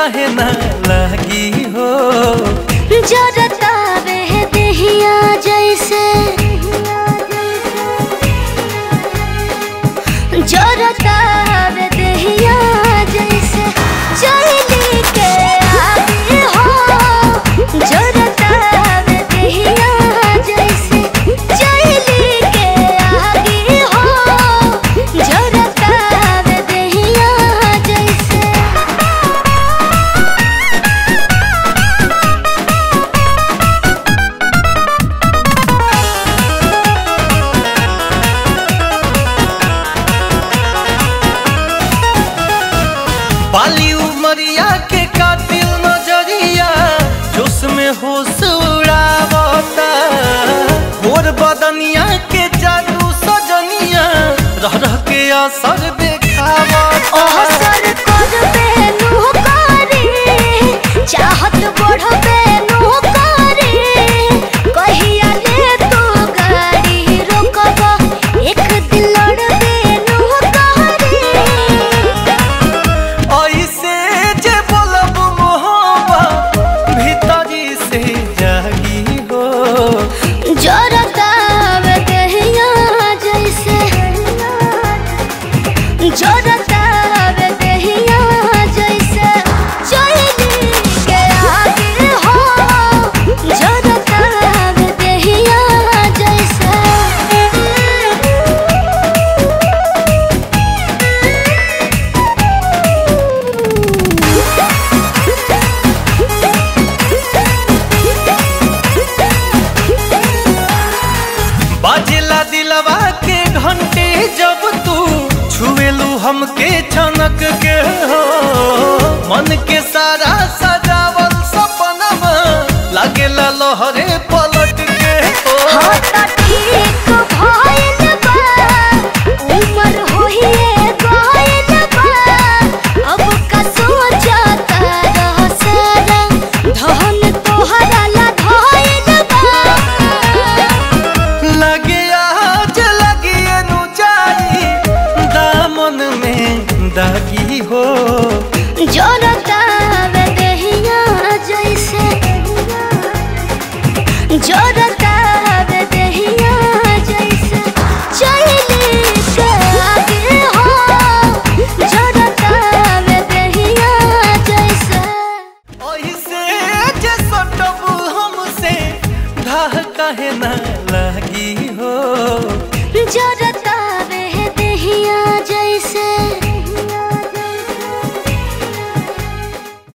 काहे ना बाली उमरिया के कातिल नज़रिया जोश में हो सुड़ावता मोर बदनिया के जादू सजनिया रह रह के असर के छनक के हो। जो देहिया जैसे। देहिया जैसे। चली आगे हो। देहिया जैसे। ओही से धाह कहे ना लगी हो। जो